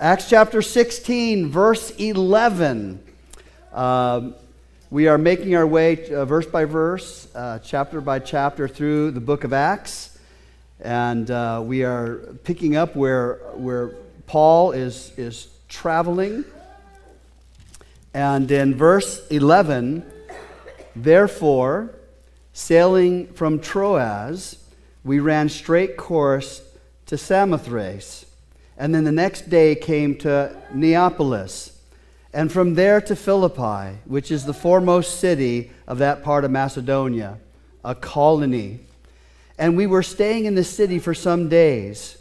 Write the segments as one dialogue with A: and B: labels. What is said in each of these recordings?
A: Acts chapter 16, verse 11. Um, we are making our way uh, verse by verse, uh, chapter by chapter through the book of Acts. And uh, we are picking up where, where Paul is, is traveling. And in verse 11, therefore, sailing from Troas, we ran straight course to Samothrace and then the next day came to Neapolis, and from there to Philippi, which is the foremost city of that part of Macedonia, a colony. And we were staying in the city for some days.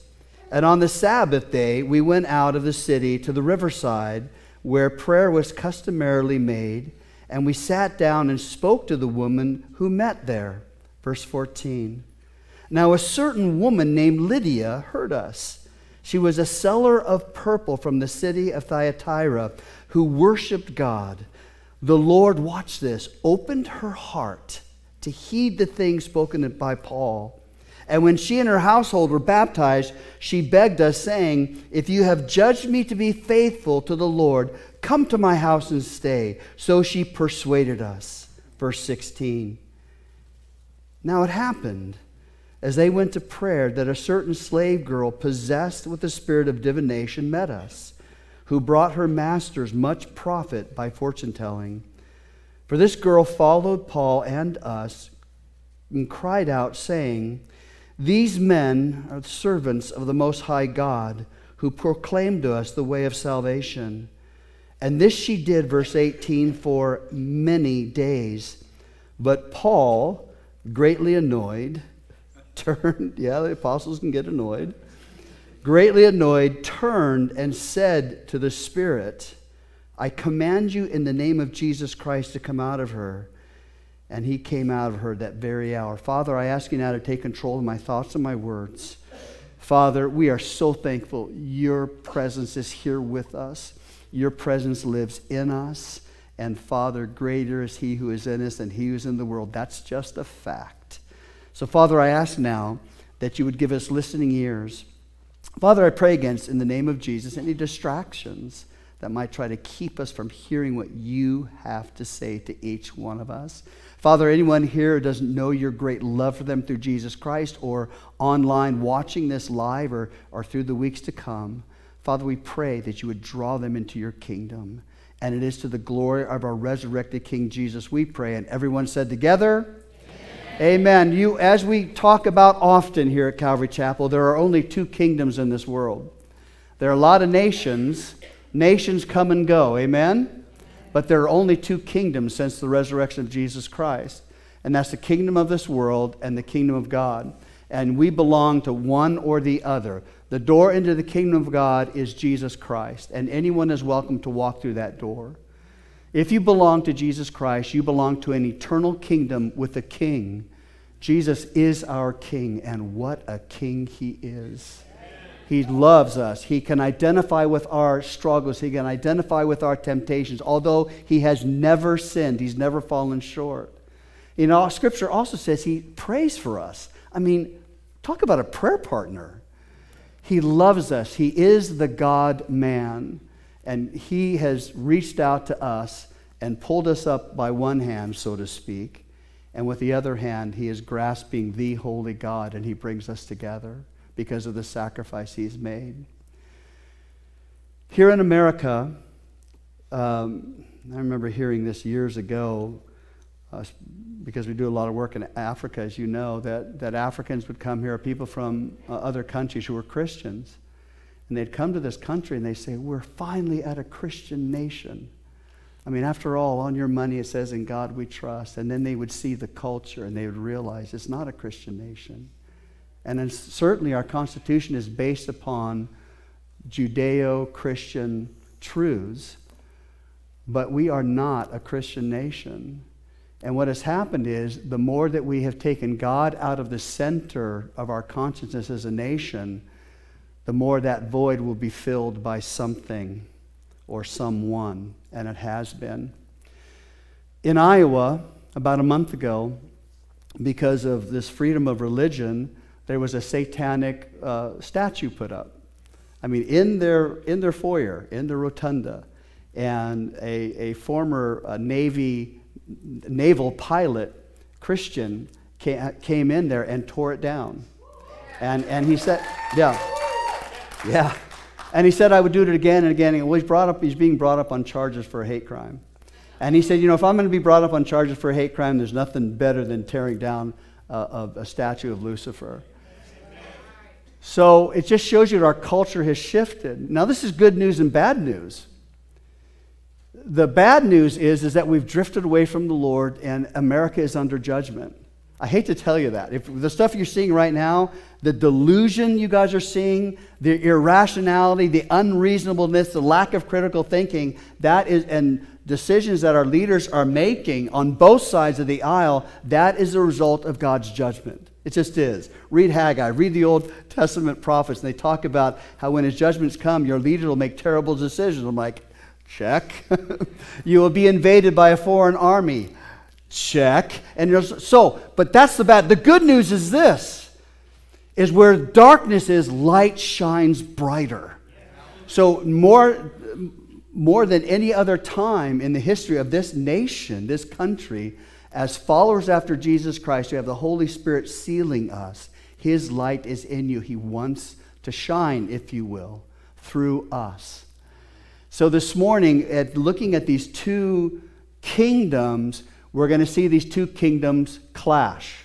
A: And on the Sabbath day, we went out of the city to the riverside where prayer was customarily made, and we sat down and spoke to the woman who met there. Verse 14. Now, a certain woman named Lydia heard us she was a seller of purple from the city of Thyatira who worshiped God. The Lord, watch this, opened her heart to heed the things spoken by Paul. And when she and her household were baptized, she begged us, saying, If you have judged me to be faithful to the Lord, come to my house and stay. So she persuaded us. Verse 16. Now it happened as they went to prayer that a certain slave girl possessed with the spirit of divination met us, who brought her masters much profit by fortune telling. For this girl followed Paul and us and cried out, saying, These men are the servants of the Most High God, who proclaim to us the way of salvation. And this she did, verse 18, for many days. But Paul, greatly annoyed, turned, yeah, the apostles can get annoyed, greatly annoyed, turned and said to the Spirit, I command you in the name of Jesus Christ to come out of her. And he came out of her that very hour. Father, I ask you now to take control of my thoughts and my words. Father, we are so thankful your presence is here with us. Your presence lives in us. And Father, greater is he who is in us than he who is in the world. That's just a fact. So, Father, I ask now that you would give us listening ears. Father, I pray against, in the name of Jesus, any distractions that might try to keep us from hearing what you have to say to each one of us. Father, anyone here who doesn't know your great love for them through Jesus Christ or online watching this live or, or through the weeks to come, Father, we pray that you would draw them into your kingdom. And it is to the glory of our resurrected King Jesus we pray. And everyone said together, Amen. You, as we talk about often here at Calvary Chapel, there are only two kingdoms in this world. There are a lot of nations. Nations come and go. Amen? But there are only two kingdoms since the resurrection of Jesus Christ. And that's the kingdom of this world and the kingdom of God. And we belong to one or the other. The door into the kingdom of God is Jesus Christ. And anyone is welcome to walk through that door. If you belong to Jesus Christ, you belong to an eternal kingdom with a king. Jesus is our king, and what a king he is. He loves us. He can identify with our struggles. He can identify with our temptations. Although he has never sinned, he's never fallen short. You know, scripture also says he prays for us. I mean, talk about a prayer partner. He loves us. He is the God man and He has reached out to us and pulled us up by one hand, so to speak, and with the other hand, He is grasping the holy God and He brings us together because of the sacrifice He's made. Here in America, um, I remember hearing this years ago uh, because we do a lot of work in Africa, as you know, that, that Africans would come here, people from uh, other countries who were Christians and they'd come to this country and they say, We're finally at a Christian nation. I mean, after all, on your money it says, In God we trust. And then they would see the culture and they would realize it's not a Christian nation. And then certainly our Constitution is based upon Judeo Christian truths, but we are not a Christian nation. And what has happened is the more that we have taken God out of the center of our consciousness as a nation, the more that void will be filled by something or someone, and it has been. In Iowa, about a month ago, because of this freedom of religion, there was a satanic uh, statue put up. I mean, in their, in their foyer, in their rotunda, and a, a former uh, Navy naval pilot, Christian, came, came in there and tore it down. And, and he said, yeah, yeah. And he said I would do it again and again. And he's, brought up, he's being brought up on charges for a hate crime. And he said, you know, if I'm going to be brought up on charges for a hate crime, there's nothing better than tearing down uh, a, a statue of Lucifer. So it just shows you that our culture has shifted. Now, this is good news and bad news. The bad news is, is that we've drifted away from the Lord and America is under judgment. I hate to tell you that. If the stuff you're seeing right now, the delusion you guys are seeing, the irrationality, the unreasonableness, the lack of critical thinking, that is, and decisions that our leaders are making on both sides of the aisle, that is the result of God's judgment. It just is. Read Haggai, read the Old Testament prophets, and they talk about how when his judgments come, your leader will make terrible decisions. I'm like, check. you will be invaded by a foreign army. Check. And so, but that's the bad. The good news is this is where darkness is, light shines brighter. So more more than any other time in the history of this nation, this country, as followers after Jesus Christ, you have the Holy Spirit sealing us. His light is in you. He wants to shine, if you will, through us. So this morning, at looking at these two kingdoms, we're going to see these two kingdoms clash.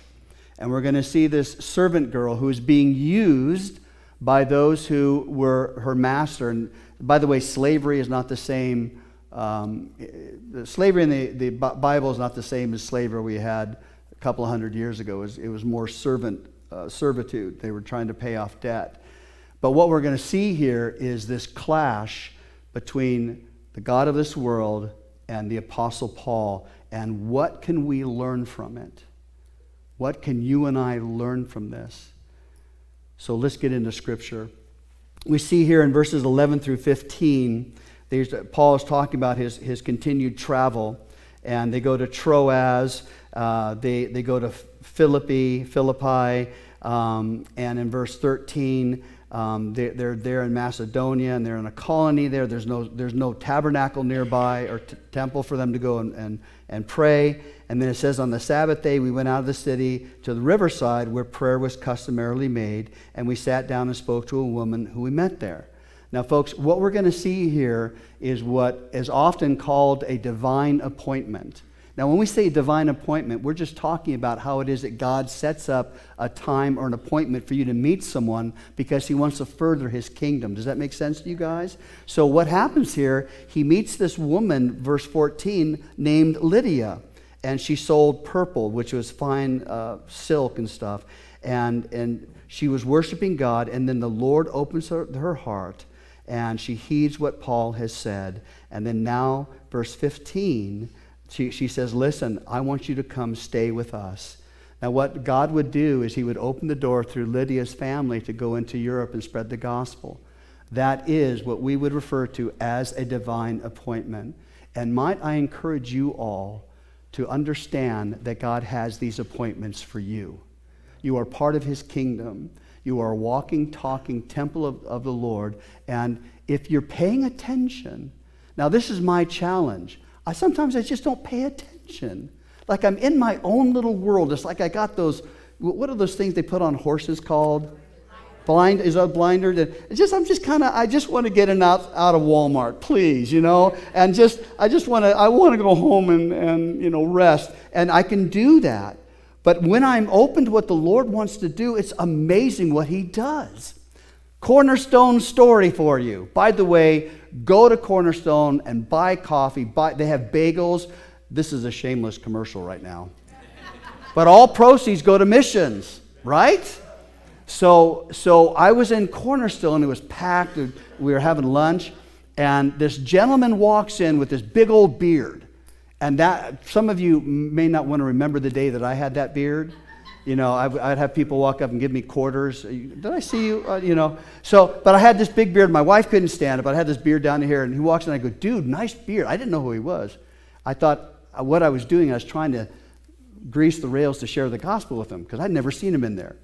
A: And we're going to see this servant girl who is being used by those who were her master. And by the way, slavery is not the same. Um, slavery in the, the Bible is not the same as slavery we had a couple of hundred years ago. It was, it was more servant uh, servitude. They were trying to pay off debt. But what we're going to see here is this clash between the God of this world and the Apostle Paul. And what can we learn from it? What can you and I learn from this? So let's get into Scripture. We see here in verses 11 through 15, Paul is talking about his, his continued travel. And they go to Troas, uh, they, they go to Philippi, Philippi, um, and in verse 13, um, they, are there in Macedonia and they're in a colony there. There's no, there's no tabernacle nearby or temple for them to go and, and, and pray. And then it says, on the Sabbath day, we went out of the city to the riverside where prayer was customarily made, and we sat down and spoke to a woman who we met there. Now, folks, what we're going to see here is what is often called a divine appointment. Now, when we say divine appointment, we're just talking about how it is that God sets up a time or an appointment for you to meet someone because he wants to further his kingdom. Does that make sense to you guys? So, what happens here, he meets this woman, verse 14, named Lydia, and she sold purple, which was fine uh, silk and stuff. And, and she was worshiping God, and then the Lord opens her, her heart and she heeds what Paul has said. And then now, verse 15 she, she says, Listen, I want you to come stay with us. Now, what God would do is He would open the door through Lydia's family to go into Europe and spread the gospel. That is what we would refer to as a divine appointment. And might I encourage you all to understand that God has these appointments for you. You are part of His kingdom. You are a walking, talking temple of, of the Lord. And if you're paying attention, now this is my challenge. I sometimes I just don't pay attention. Like I'm in my own little world. It's like I got those, what are those things they put on horses called? Blind is a blinder. It's just I'm just kind of I just want to get in out, out of Walmart, please, you know, and just I just want to I want to go home and and you know rest, and I can do that. But when I'm open to what the Lord wants to do, it's amazing what He does. Cornerstone story for you. By the way, go to Cornerstone and buy coffee. Buy, they have bagels. This is a shameless commercial right now. But all proceeds go to missions, right? So, so I was in Cornerstone. It was packed. We were having lunch. And this gentleman walks in with this big old beard. And that, some of you may not want to remember the day that I had that beard. You know, I'd have people walk up and give me quarters. Did I see you? Uh, you know, so, but I had this big beard. My wife couldn't stand it, but I had this beard down here. And he walks in, and I go, dude, nice beard. I didn't know who he was. I thought uh, what I was doing, I was trying to grease the rails to share the gospel with him because I'd never seen him in there.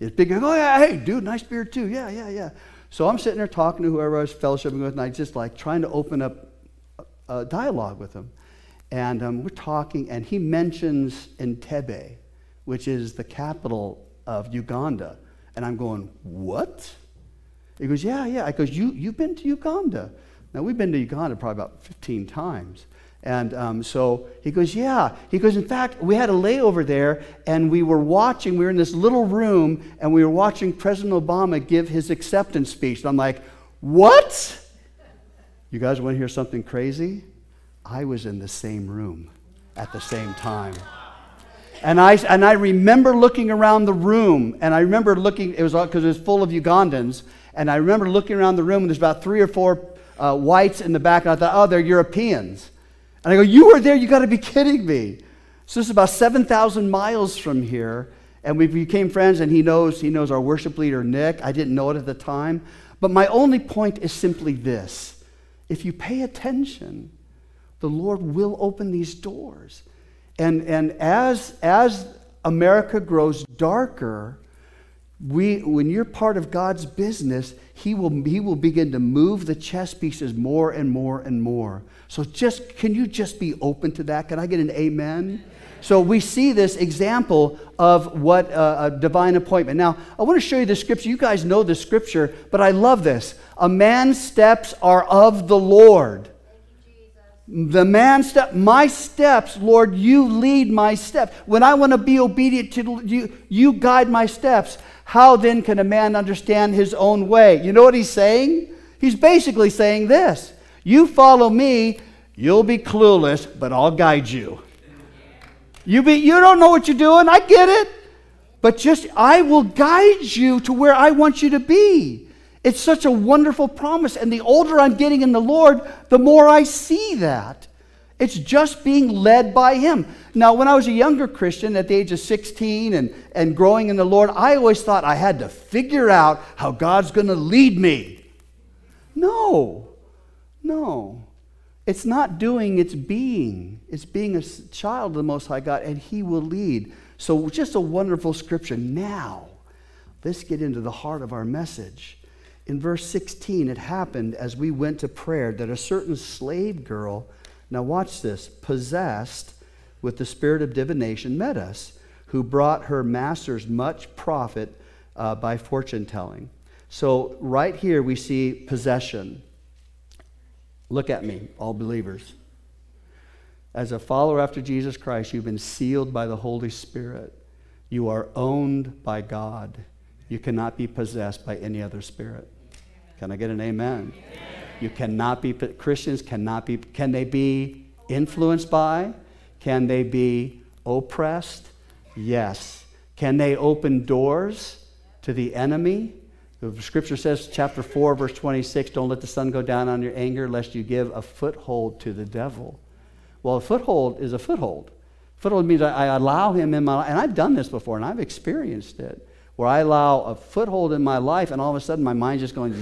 A: He's big, oh, yeah, hey, dude, nice beard too. Yeah, yeah, yeah. So I'm sitting there talking to whoever I was fellowshipping with, and I just like trying to open up a dialogue with him. And um, we're talking, and he mentions Entebbe, which is the capital of Uganda. And I'm going, What? He goes, Yeah, yeah. I goes, you, You've been to Uganda. Now, we've been to Uganda probably about 15 times. And um, so he goes, Yeah. He goes, In fact, we had a layover there and we were watching, we were in this little room and we were watching President Obama give his acceptance speech. And I'm like, What? You guys want to hear something crazy? I was in the same room at the same time. And I, and I remember looking around the room, and I remember looking, it was because it was full of Ugandans, and I remember looking around the room, and there's about three or four uh, whites in the back, and I thought, oh, they're Europeans. And I go, You were there? You got to be kidding me. So this is about 7,000 miles from here. And we became friends, and he knows, he knows our worship leader, Nick. I didn't know it at the time. But my only point is simply this if you pay attention, the Lord will open these doors. And, and as, as America grows darker, we, when you're part of God's business, he will, he will begin to move the chess pieces more and more and more. So just can you just be open to that? Can I get an amen? So we see this example of what uh, a divine appointment. Now, I want to show you the scripture. You guys know the scripture, but I love this. A man's steps are of the Lord. The man step, my steps, Lord, you lead my steps. When I want to be obedient to you, you guide my steps. How then can a man understand his own way? You know what he's saying? He's basically saying this You follow me, you'll be clueless, but I'll guide you. You, be, you don't know what you're doing, I get it. But just, I will guide you to where I want you to be. It's such a wonderful promise. And the older I'm getting in the Lord, the more I see that. It's just being led by Him. Now, when I was a younger Christian at the age of 16 and, and growing in the Lord, I always thought I had to figure out how God's going to lead me. No, no. It's not doing, it's being. It's being a child of the Most High God, and He will lead. So, just a wonderful scripture. Now, let's get into the heart of our message. In verse 16, it happened as we went to prayer that a certain slave girl now, watch this possessed with the spirit of divination met us, who brought her masters much profit uh, by fortune telling. So, right here we see possession. Look at me, all believers. As a follower after Jesus Christ, you've been sealed by the Holy Spirit. You are owned by God. You cannot be possessed by any other spirit. Can I get an amen? amen. You cannot be, Christians cannot be, can they be influenced by? Can they be oppressed? Yes. Can they open doors to the enemy? The scripture says, chapter 4, verse 26, don't let the sun go down on your anger, lest you give a foothold to the devil. Well, a foothold is a foothold. Foothold means I, I allow him in my life, and I've done this before, and I've experienced it, where I allow a foothold in my life, and all of a sudden my mind's just going,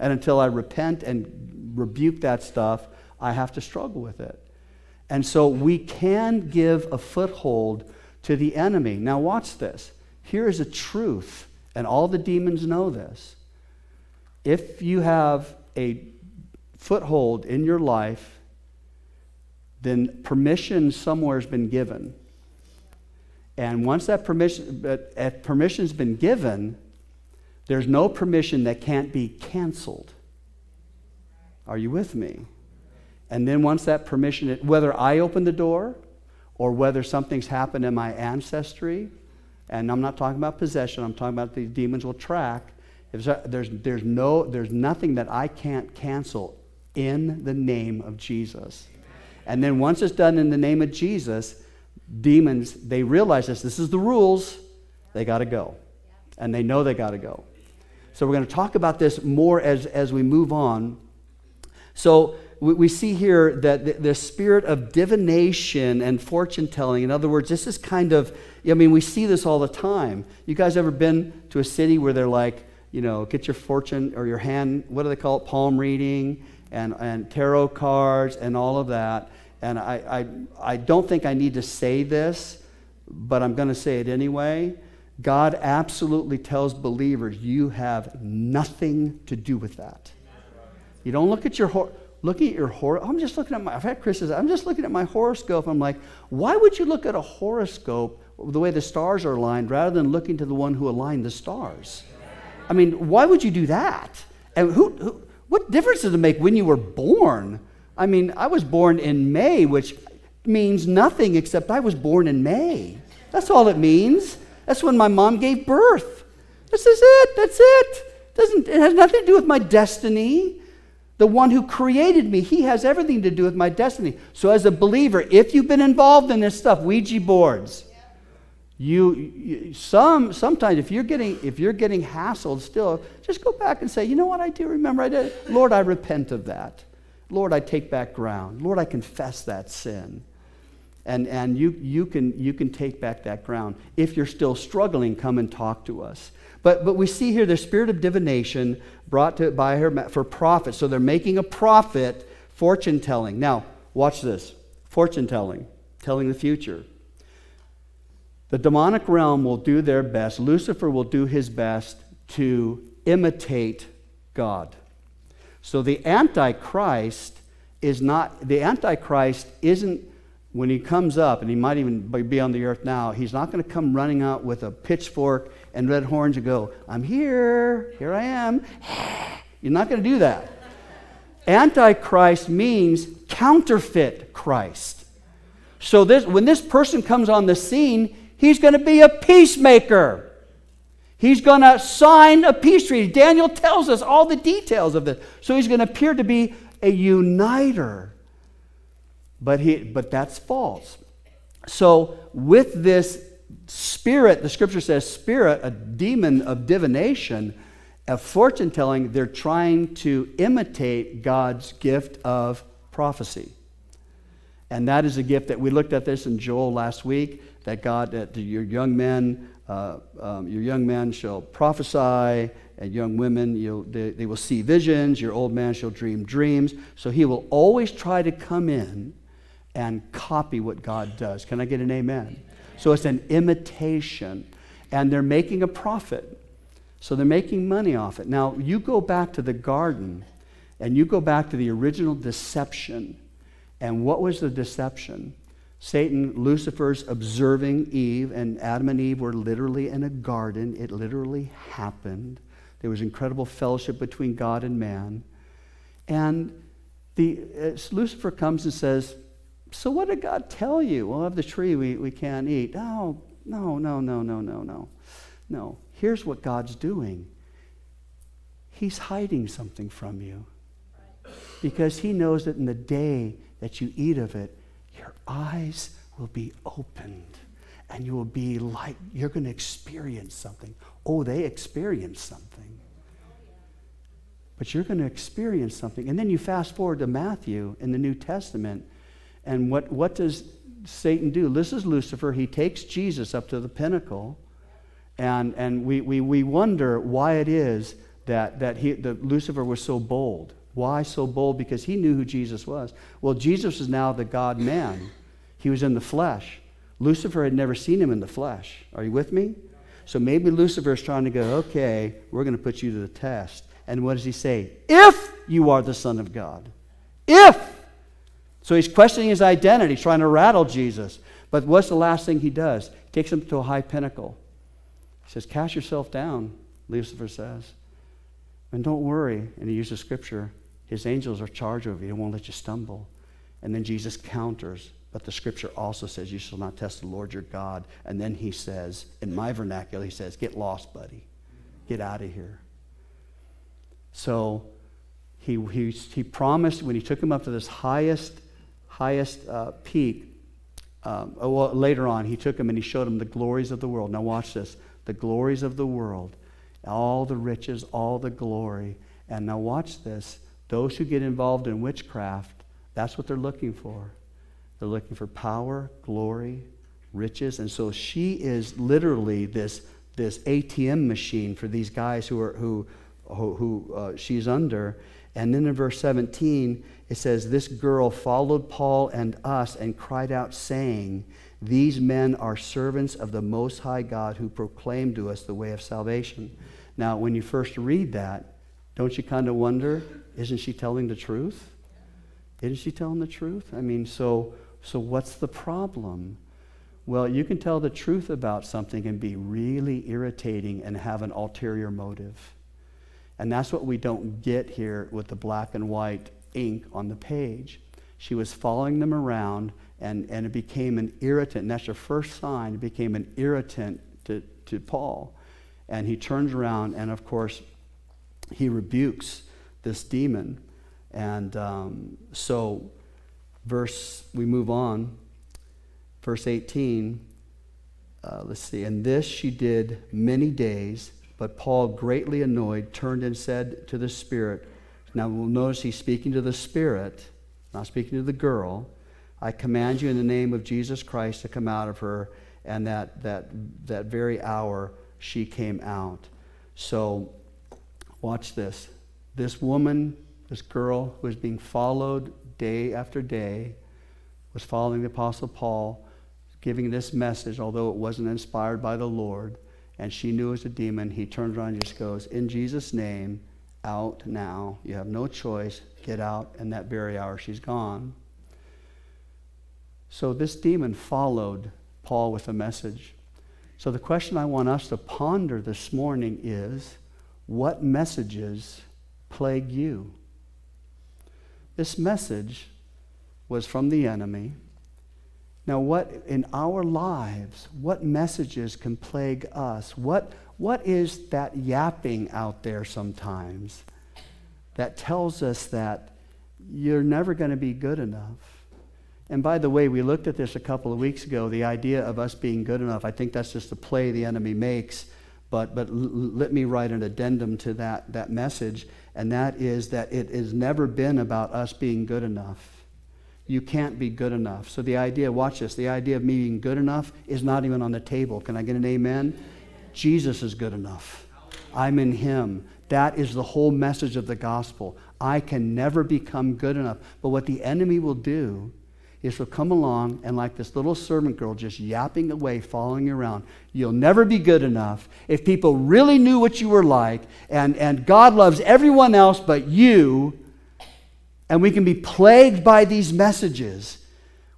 A: and until I repent and rebuke that stuff, I have to struggle with it. And so we can give a foothold to the enemy. Now, watch this. Here is a truth, and all the demons know this. If you have a foothold in your life, then permission somewhere has been given. And once that permission, if permission's been given, there's no permission that can't be canceled. Are you with me? And then once that permission, whether I open the door or whether something's happened in my ancestry, and I'm not talking about possession, I'm talking about these demons will track. There's, there's, no, there's nothing that I can't cancel in the name of Jesus. And then once it's done in the name of Jesus, demons, they realize this. This is the rules. They got to go. And they know they got to go. So we're going to talk about this more as, as we move on. So we, we see here that the, the, spirit of divination and fortune telling, in other words, this is kind of, I mean, we see this all the time. You guys ever been to a city where they're like, you know, get your fortune or your hand, what do they call it, palm reading and, and tarot cards and all of that. And I, I, I don't think I need to say this, but I'm going to say it anyway God absolutely tells believers, you have nothing to do with that. You don't look at your hor- look at your hor- I'm just looking at my. I've had Christians. I'm just looking at my horoscope. I'm like, why would you look at a horoscope the way the stars are aligned rather than looking to the one who aligned the stars? I mean, why would you do that? And who, who what difference does it make when you were born? I mean, I was born in May, which means nothing except I was born in May. That's all it means. That's when my mom gave birth. This is it. That's it. Doesn't, it has nothing to do with my destiny. The one who created me, he has everything to do with my destiny. So, as a believer, if you've been involved in this stuff, Ouija boards, you, you, some sometimes if you're getting if you're getting hassled still, just go back and say, you know what I do remember I did. Lord, I repent of that. Lord, I take back ground. Lord, I confess that sin. And, and you, you, can, you can take back that ground. If you're still struggling, come and talk to us. But, but we see here the spirit of divination brought to, it by her for profit. So they're making a profit, fortune telling. Now, watch this fortune telling, telling the future. The demonic realm will do their best, Lucifer will do his best to imitate God. So the Antichrist is not, the Antichrist isn't, when he comes up, and he might even be on the earth now, he's not going to come running out with a pitchfork and red horns and go, I'm here, here I am. You're not going to do that. Antichrist means counterfeit Christ. So this, when this person comes on the scene, he's going to be a peacemaker. He's going to sign a peace treaty. Daniel tells us all the details of this. So he's going to appear to be a uniter. But, he, but that's false. So, with this spirit, the scripture says spirit, a demon of divination, of fortune telling, they're trying to imitate God's gift of prophecy. And that is a gift that we looked at this in Joel last week that God, that your young men, uh, um, your young men shall prophesy, and young women, they, they will see visions. Your old man shall dream dreams. So he will always try to come in and copy what God does. Can I get an amen? So it's an imitation. And they're making a profit. So they're making money off it. Now, you go back to the garden and you go back to the original deception. And what was the deception? Satan, Lucifer's observing Eve, and Adam and Eve were literally in a garden. It literally happened. There was incredible fellowship between God and man. And the, uh, Lucifer comes and says, So what did God tell you? Well, of the tree we, we can't eat. Oh, no, no, no, no, no, no. No. Here's what God's doing He's hiding something from you. Because He knows that in the day that you eat of it, your eyes will be opened and you will be like, you're going to experience something. Oh, they experienced something. But you're going to experience something. And then you fast forward to Matthew in the New Testament. And what, what does Satan do? This is Lucifer. He takes Jesus up to the pinnacle. And, and we, we, we wonder why it is that, that, he, that Lucifer was so bold. Why so bold? Because he knew who Jesus was. Well, Jesus is now the God man, he was in the flesh. Lucifer had never seen him in the flesh. Are you with me? So maybe Lucifer is trying to go, okay, we're going to put you to the test. And what does he say? If you are the Son of God. If. So he's questioning his identity, trying to rattle Jesus. But what's the last thing he does? He takes him to a high pinnacle. He says, Cast yourself down, Lucifer says. And don't worry. And he uses scripture. His angels are charged over you. They won't let you stumble. And then Jesus counters but the scripture also says, You shall not test the Lord your God. And then he says, in my vernacular, he says, Get lost, buddy. Get out of here. So he, he, he promised when he took him up to this highest, highest uh, peak. Um, oh, well, later on, he took him and he showed him the glories of the world. Now, watch this the glories of the world, all the riches, all the glory. And now, watch this. Those who get involved in witchcraft, that's what they're looking for. They're looking for power, glory, riches. And so she is literally this, this ATM machine for these guys who, are, who, who, who uh, she's under. And then in verse 17, it says, This girl followed Paul and us and cried out, saying, These men are servants of the Most High God who proclaim to us the way of salvation. Now, when you first read that, don't you kind of wonder, isn't she telling the truth? Isn't she telling the truth? I mean, so, so what's the problem? Well, you can tell the truth about something and be really irritating and have an ulterior motive. And that's what we don't get here with the black and white ink on the page. She was following them around, and, and it became an irritant. And that's your first sign. It became an irritant to, to Paul. And he turns around, and of course, he rebukes this demon. And um, so, verse, we move on. Verse 18, uh, let's see. And this she did many days, but Paul, greatly annoyed, turned and said to the Spirit, now we'll notice he's speaking to the Spirit, not speaking to the girl. I command you in the name of Jesus Christ to come out of her. And that, that, that very hour, she came out. So, watch this. This woman, this girl who was being followed day after day, was following the Apostle Paul, giving this message, although it wasn't inspired by the Lord. And she knew it was a demon. He turns around and just goes, In Jesus' name, out now. You have no choice. Get out. And that very hour, she's gone. So this demon followed Paul with a message. So the question I want us to ponder this morning is what messages plague you? This message was from the enemy. Now, what in our lives, what messages can plague us? What, what is that yapping out there sometimes that tells us that you're never going to be good enough? And by the way, we looked at this a couple of weeks ago the idea of us being good enough. I think that's just a play the enemy makes. But, but let me write an addendum to that, that message, and that is that it has never been about us being good enough. You can't be good enough. So the idea, watch this, the idea of me being good enough is not even on the table. Can I get an amen? Jesus is good enough. I'm in Him. That is the whole message of the gospel. I can never become good enough. But what the enemy will do is he'll come along and, like this little servant girl, just yapping away, following around. You'll never be good enough. If people really knew what you were like, and, and God loves everyone else but you, and we can be plagued by these messages.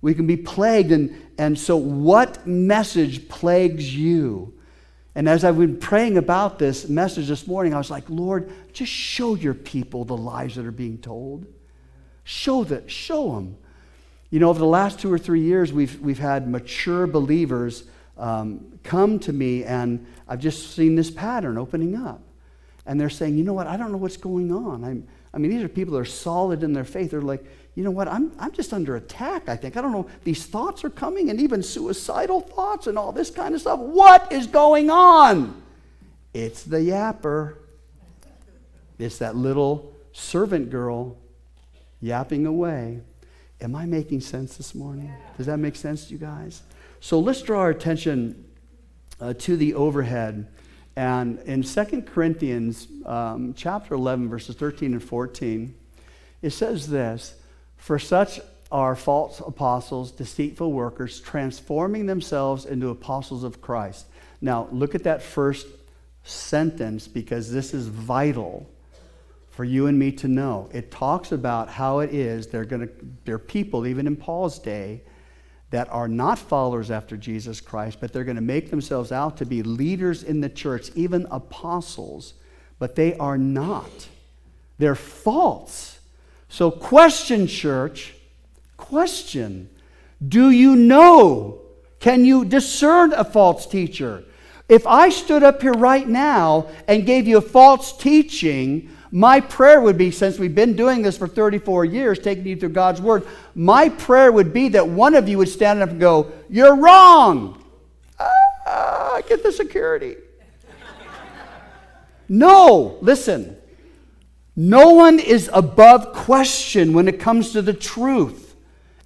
A: We can be plagued. And, and so, what message plagues you? And as I've been praying about this message this morning, I was like, Lord, just show your people the lies that are being told. Show that, show them. You know, over the last two or three years, we've, we've had mature believers um, come to me, and I've just seen this pattern opening up. And they're saying, you know what, I don't know what's going on. I'm, I mean, these are people that are solid in their faith. They're like, you know what, I'm, I'm just under attack, I think. I don't know, these thoughts are coming, and even suicidal thoughts and all this kind of stuff. What is going on? It's the yapper. It's that little servant girl yapping away. Am I making sense this morning? Does that make sense to you guys? So let's draw our attention uh, to the overhead. And in 2 Corinthians um, chapter 11, verses 13 and 14, it says this For such are false apostles, deceitful workers, transforming themselves into apostles of Christ. Now, look at that first sentence because this is vital for you and me to know. It talks about how it is they're going to there are people even in Paul's day that are not followers after Jesus Christ, but they're going to make themselves out to be leaders in the church, even apostles, but they are not. They're false. So question church, question. Do you know? Can you discern a false teacher? If I stood up here right now and gave you a false teaching, my prayer would be, since we've been doing this for 34 years, taking you through God's Word, my prayer would be that one of you would stand up and go, You're wrong. Ah, get the security. no, listen. No one is above question when it comes to the truth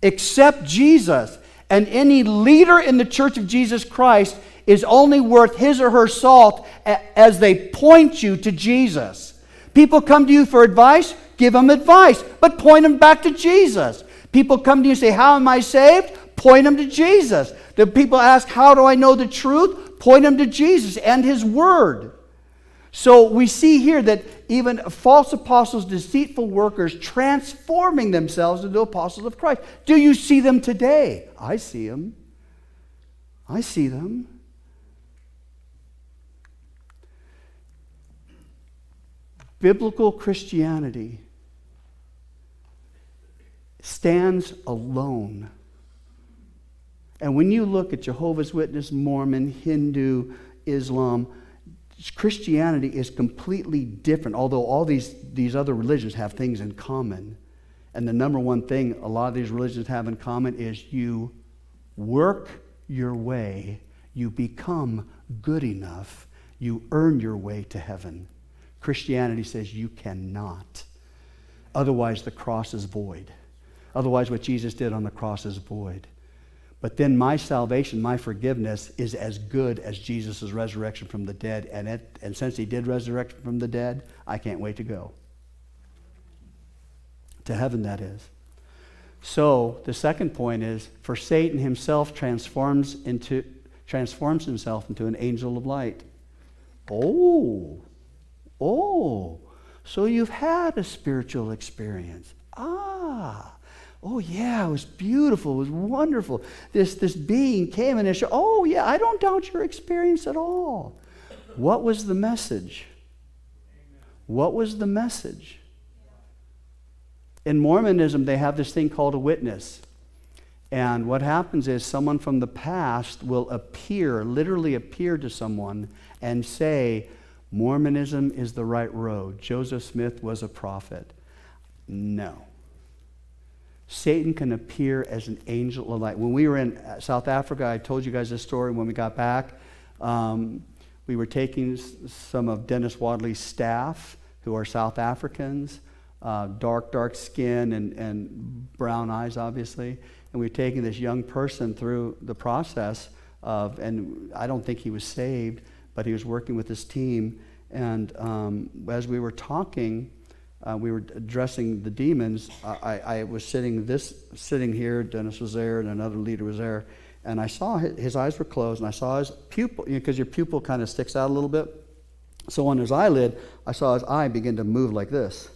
A: except Jesus. And any leader in the church of Jesus Christ is only worth his or her salt as they point you to Jesus. People come to you for advice, give them advice, but point them back to Jesus. People come to you and say, How am I saved? Point them to Jesus. The people ask, How do I know the truth? Point them to Jesus and His Word. So we see here that even false apostles, deceitful workers, transforming themselves into apostles of Christ. Do you see them today? I see them. I see them. Biblical Christianity stands alone. And when you look at Jehovah's Witness, Mormon, Hindu, Islam, Christianity is completely different, although all these, these other religions have things in common. And the number one thing a lot of these religions have in common is you work your way, you become good enough, you earn your way to heaven. Christianity says you cannot. Otherwise, the cross is void. Otherwise, what Jesus did on the cross is void. But then my salvation, my forgiveness is as good as Jesus' resurrection from the dead. And, it, and since he did resurrect from the dead, I can't wait to go. To heaven, that is. So the second point is for Satan himself transforms into transforms himself into an angel of light. Oh, oh, so you've had a spiritual experience. Ah, Oh, yeah, it was beautiful. It was wonderful. This, this being came and said, Oh, yeah, I don't doubt your experience at all. What was the message? What was the message? In Mormonism, they have this thing called a witness. And what happens is someone from the past will appear, literally appear to someone, and say, Mormonism is the right road. Joseph Smith was a prophet. No. Satan can appear as an angel of light. When we were in South Africa, I told you guys this story when we got back. Um, we were taking some of Dennis Wadley's staff, who are South Africans, uh, dark, dark skin and, and brown eyes, obviously. And we were taking this young person through the process of, and I don't think he was saved, but he was working with his team. And um, as we were talking, uh, we were addressing the demons, I, I, was sitting this sitting here. Dennis was there, and another leader was there, and I saw his, his eyes were closed, and I saw his pupil, because you know, your pupil kind of sticks out a little bit. So on his eyelid, I saw his eye begin to move like this,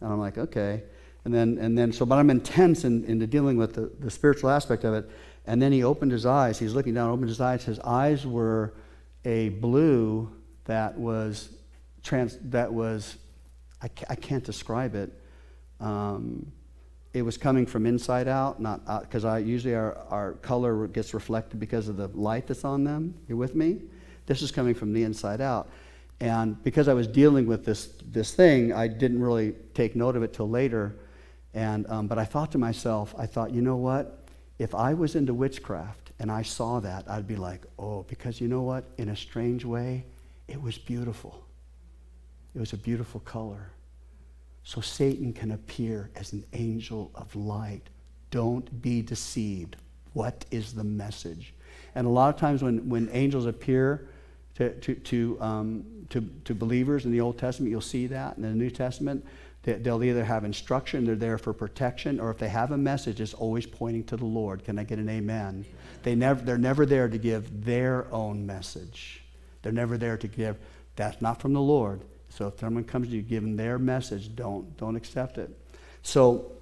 A: and I'm like, okay. And then, and then, so, but I'm intense in, into dealing with the, the spiritual aspect of it. And then he opened his eyes. He's looking down, opened his eyes. His eyes were a blue that was trans, that was I, I can't describe it. Um, it was coming from inside out, not because I usually our, our color gets reflected because of the light that's on them. You with me? This is coming from the inside out. And because I was dealing with this, this thing, I didn't really take note of it till later. And, um, but I thought to myself, I thought, you know what? If I was into witchcraft and I saw that, I'd be like, oh, because you know what? In a strange way, it was beautiful. It was a beautiful color. So Satan can appear as an angel of light. Don't be deceived. What is the message? And a lot of times when, when angels appear to, to, to, um, to, to believers in the Old Testament, you'll see that. In the New Testament, they'll either have instruction, they're there for protection, or if they have a message, it's always pointing to the Lord. Can I get an amen? They never, they're never there to give their own message. They're never there to give, that's not from the Lord. So if someone comes to you, them their message. Don't, don't accept it. So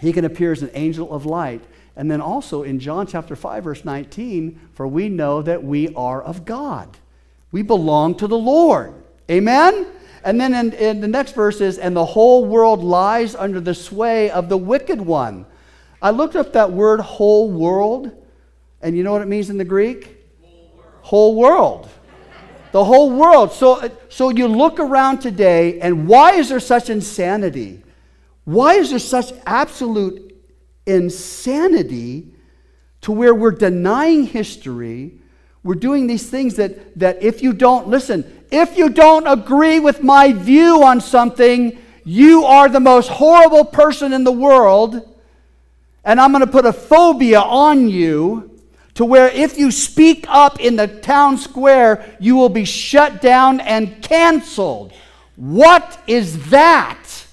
A: he can appear as an angel of light. And then also in John chapter 5, verse 19, for we know that we are of God. We belong to the Lord. Amen? And then in, in the next verse is, and the whole world lies under the sway of the wicked one. I looked up that word whole world, and you know what it means in the Greek? Whole world. Whole world the whole world. So, so you look around today, and why is there such insanity? Why is there such absolute insanity to where we're denying history? We're doing these things that, that if you don't, listen, if you don't agree with my view on something, you are the most horrible person in the world, and I'm going to put a phobia on you to where if you speak up in the town square, you will be shut down and canceled. What is that?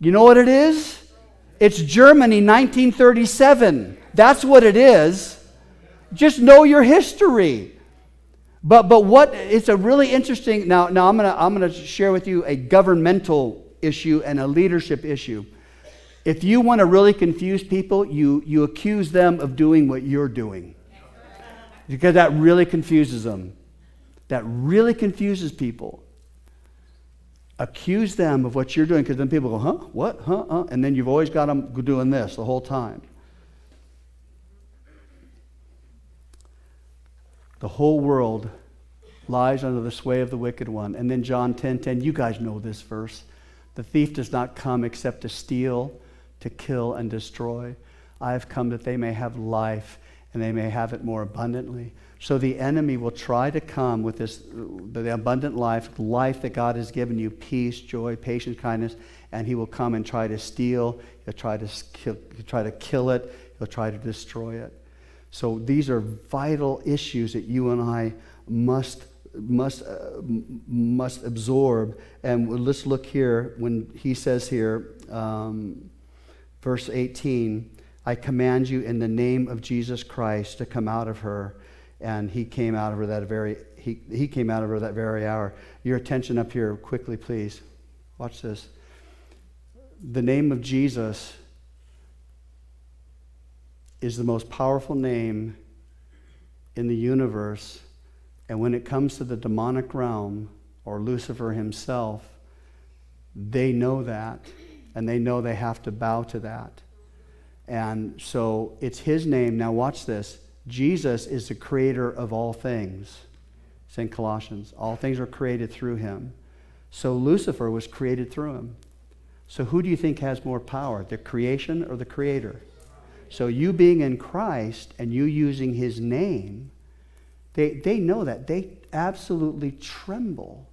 A: You know what it is? It's Germany 1937. That's what it is. Just know your history. But, but what, it's a really interesting, now, now I'm going to I'm gonna share with you a governmental issue and a leadership issue. If you want to really confuse people, you, you accuse them of doing what you're doing. Because that really confuses them. That really confuses people. Accuse them of what you're doing because then people go, huh? What? Huh? huh? And then you've always got them doing this the whole time. The whole world lies under the sway of the wicked one. And then John 10 10, you guys know this verse. The thief does not come except to steal, to kill, and destroy. I have come that they may have life and they may have it more abundantly. So the enemy will try to come with this the abundant life, life that God has given you, peace, joy, patience, kindness, and he will come and try to steal, he'll try to kill, he'll try to kill it, he'll try to destroy it. So these are vital issues that you and I must must uh, must absorb. And let's look here when he says here, um, verse 18. I command you in the name of Jesus Christ to come out of her. And he came out of her that very he, he came out of her that very hour. Your attention up here quickly, please. Watch this. The name of Jesus is the most powerful name in the universe. And when it comes to the demonic realm or Lucifer himself, they know that and they know they have to bow to that. And so it's his name. Now, watch this Jesus is the creator of all things. It's in Colossians. All things are created through him. So Lucifer was created through him. So who do you think has more power, the creation or the creator? So you being in Christ and you using his name, they, they know that. They absolutely tremble.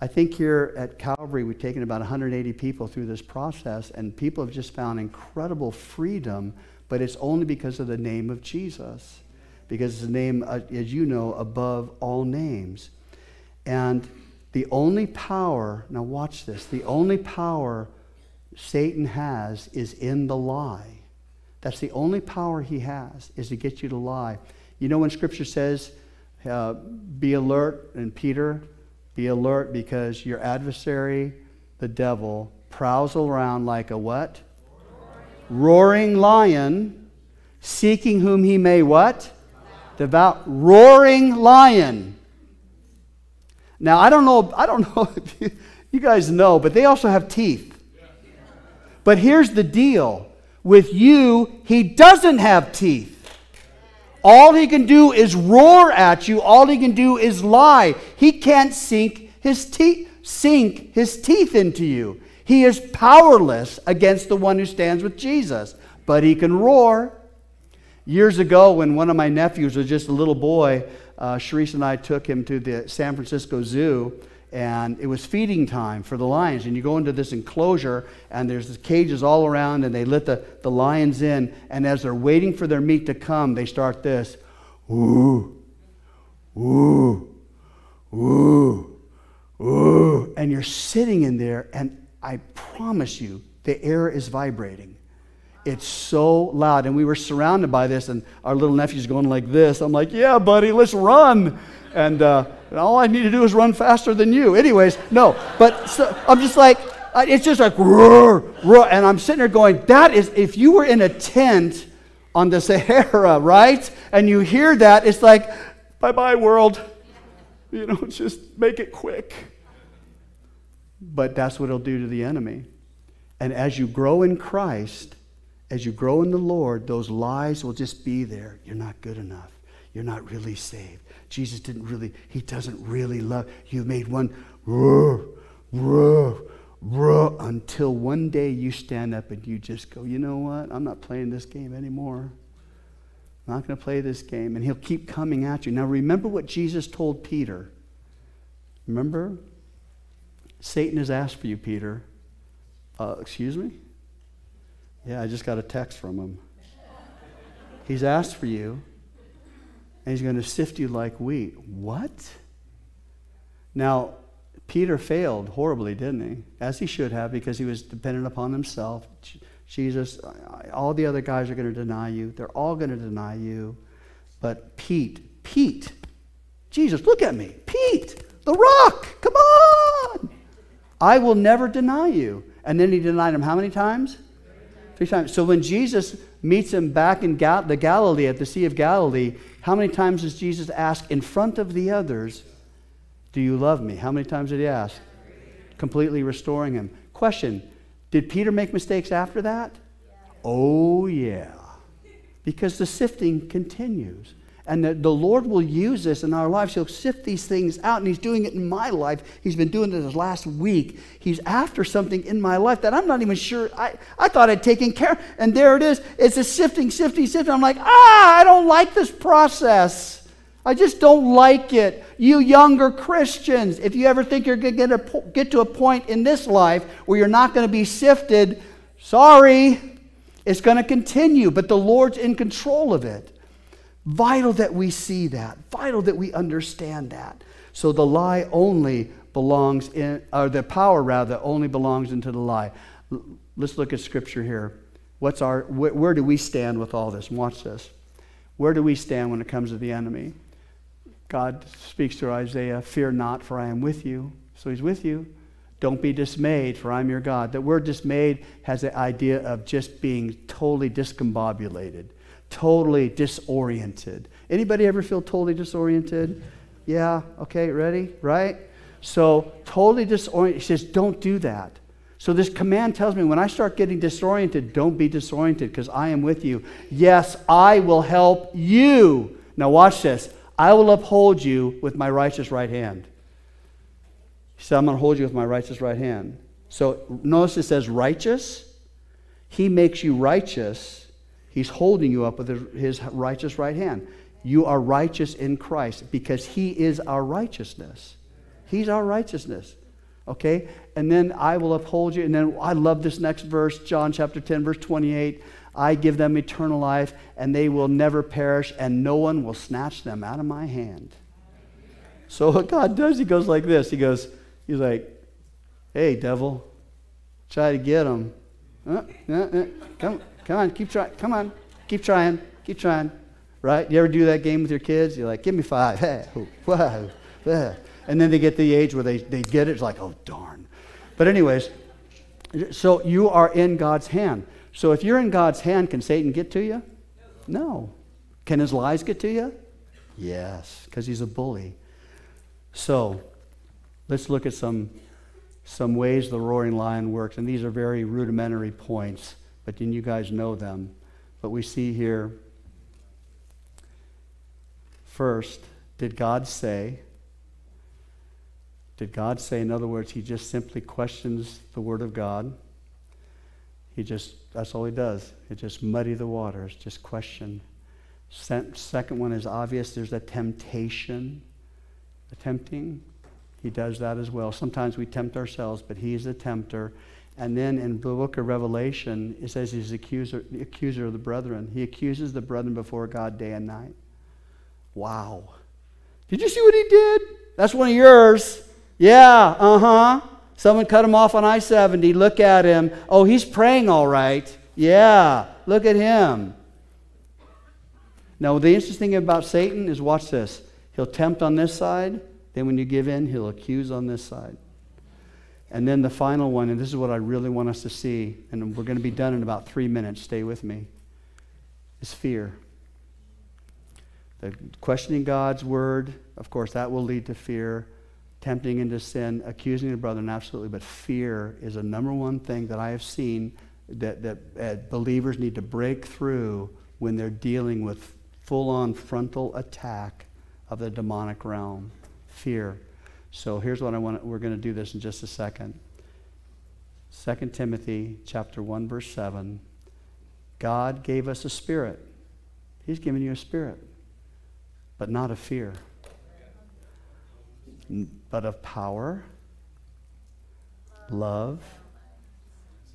A: I think here at Calvary, we've taken about 180 people through this process, and people have just found incredible freedom, but it's only because of the name of Jesus. Because the name, uh, as you know, above all names. And the only power, now watch this, the only power Satan has is in the lie. That's the only power he has, is to get you to lie. You know when Scripture says, uh, be alert, and Peter, be alert because your adversary, the devil, prowls around like a what? Roaring, Roaring lion, seeking whom he may what? Devout. Roaring lion. Now I don't know. I don't know if you, you guys know, but they also have teeth. But here's the deal with you, he doesn't have teeth. All he can do is roar at you. All he can do is lie. He can't sink his teeth sink his teeth into you. He is powerless against the one who stands with Jesus, but he can roar. Years ago, when one of my nephews was just a little boy, uh, Sharice and I took him to the San Francisco Zoo and it was feeding time for the lions. And you go into this enclosure, and there's the cages all around, and they let the, the lions in. And as they're waiting for their meat to come, they start this ooh, ooh, ooh, ooh. And you're sitting in there, and I promise you, the air is vibrating. It's so loud. And we were surrounded by this, and our little nephew's going like this. I'm like, yeah, buddy, let's run. And, uh, and all I need to do is run faster than you. Anyways, no. But so, I'm just like, it's just like, roar, roar. And I'm sitting there going, that is, if you were in a tent on the Sahara, right? And you hear that, it's like, bye bye, world. You know, just make it quick. But that's what it'll do to the enemy. And as you grow in Christ, as you grow in the Lord, those lies will just be there. You're not good enough. You're not really saved. Jesus didn't really, he doesn't really love. You made one roar, roar, roar, until one day you stand up and you just go, you know what? I'm not playing this game anymore. I'm not going to play this game. And he'll keep coming at you. Now remember what Jesus told Peter. Remember? Satan has asked for you, Peter. Uh, excuse me? Yeah, I just got a text from him. He's asked for you and he's going to sift you like wheat. What? Now, Peter failed horribly, didn't he? As he should have, because he was dependent upon himself. Jesus, all the other guys are going to deny you. They're all going to deny you. But Pete, Pete, Jesus, look at me. Pete, the rock, come on. I will never deny you. And then he denied him how many times? Three times. So when Jesus meets him back in Gal- the Galilee, at the Sea of Galilee, how many times does Jesus ask in front of the others, Do you love me? How many times did he ask? Completely restoring him. Question Did Peter make mistakes after that? Oh, yeah. Because the sifting continues. And the, the, Lord will use this in our lives. He'll sift these things out, and He's doing it in my life. He's been doing it this last week. He's after something in my life that I'm not even sure. I, I thought I'd taken care And there it is. It's a sifting, sifting, sifting. I'm like, ah, I don't like this process. I just don't like it. You younger Christians, if you ever think you're going to get to a point in this life where you're not going to be sifted, sorry, it's going to continue, but the Lord's in control of it. Vital that we see that. Vital that we understand that. So the lie only belongs in, or the power rather, only belongs into the lie. Let's look at scripture here. What's our, where, where do we stand with all this? Watch this. Where do we stand when it comes to the enemy? God speaks through Isaiah, Fear not, for I am with you. So he's with you. Don't be dismayed, for I'm your God. The word dismayed has the idea of just being totally discombobulated totally disoriented. Anybody ever feel totally disoriented? Yeah, okay, ready? Right? So, totally disoriented. He says, don't do that. So, this command tells me when I start getting disoriented, don't be disoriented because I am with you. Yes, I will help you. Now, watch this. I will uphold you with my righteous right hand. He said, I'm going to hold you with my righteous right hand. So, notice it says righteous. He makes you righteous He's holding you up with his righteous right hand. You are righteous in Christ because he is our righteousness. He's our righteousness. Okay? And then I will uphold you. And then I love this next verse, John chapter 10, verse 28. I give them eternal life, and they will never perish, and no one will snatch them out of my hand. So what God does, he goes like this. He goes, he's like, hey, devil, try to get them. Uh, uh, uh, come, Come on, keep trying. Come on, keep trying. Keep trying. Right? You ever do that game with your kids? You're like, give me five. Hey, whoa, whoa. And then they get the age where they, they get it. It's like, oh, darn. But, anyways, so you are in God's hand. So if you're in God's hand, can Satan get to you? No. Can his lies get to you? Yes, because he's a bully. So let's look at some, some ways the roaring lion works. And these are very rudimentary points but then you guys know them. But we see here first, did God say? Did God say, in other words, he just simply questions the Word of God? He just, that's all he does. He just muddy the waters, just question. Second one is obvious there's a temptation, a tempting. He does that as well. Sometimes we tempt ourselves, but he's the tempter. And then in the book of Revelation, it says he's accuser, the accuser of the brethren. He accuses the brethren before God day and night. Wow. Did you see what he did? That's one of yours. Yeah, uh huh. Someone cut him off on I 70. Look at him. Oh, he's praying all right. Yeah, look at him. Now, the interesting thing about Satan is watch this. He'll tempt on this side, then when you give in, he'll accuse on this side. And then the final one, and this is what I really want us to see, and we're going to be done in about three minutes. Stay with me. Is fear. The questioning God's word, of course, that will lead to fear. Tempting into sin, accusing the brother, absolutely. But fear is a number one thing that I have seen that, that uh, believers need to break through when they're dealing with full on frontal attack of the demonic realm. Fear. So here's what I want. We're going to do this in just a second. 2 Timothy chapter 1 verse 7. God gave us a spirit. He's given you a spirit, but not of fear, but of power, love,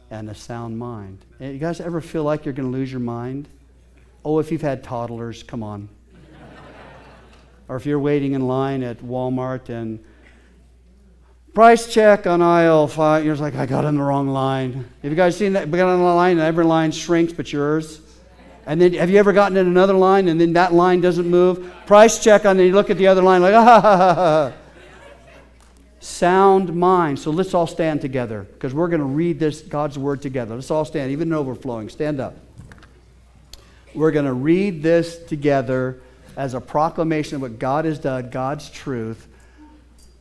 A: and a sound mind. Eh, you guys ever feel like you're going to lose your mind? Oh, if you've had toddlers, come on. or if you're waiting in line at Walmart and Price check on aisle five. You're like, I got in the wrong line. Have you guys seen that? We got on the line and every line shrinks but yours. And then have you ever gotten in another line and then that line doesn't move? Price check on, and you look at the other line like, ah, ha, ha, ha. Sound mind. So let's all stand together because we're going to read this God's word together. Let's all stand, even overflowing. Stand up. We're going to read this together as a proclamation of what God has done, God's truth.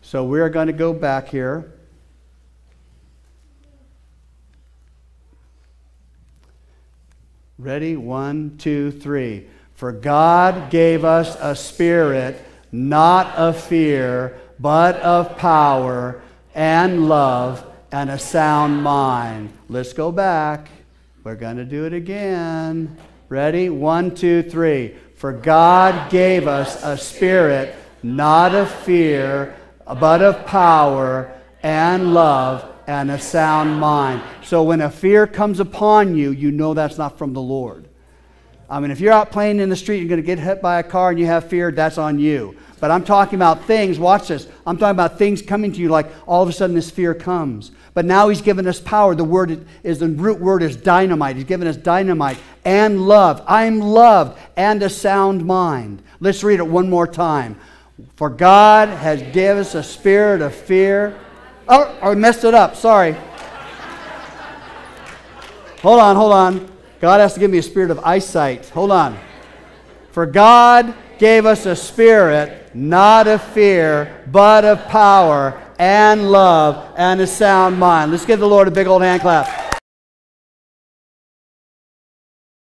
A: So we're going to go back here. Ready? One, two, three. For God gave us a spirit not of fear, but of power and love and a sound mind. Let's go back. We're going to do it again. Ready? One, two, three. For God gave us a spirit not of fear, but of power and love and a sound mind. So when a fear comes upon you, you know that's not from the Lord. I mean, if you're out playing in the street, you're going to get hit by a car and you have fear, that's on you. But I'm talking about things, watch this. I'm talking about things coming to you like all of a sudden this fear comes. But now he's given us power. The word is the root word is dynamite. He's given us dynamite and love. I'm loved and a sound mind. Let's read it one more time. For God has given us a spirit of fear Oh, I messed it up. Sorry. hold on, hold on. God has to give me a spirit of eyesight. Hold on. For God gave us a spirit not of fear, but of power and love and a sound mind. Let's give the Lord a big old hand clap.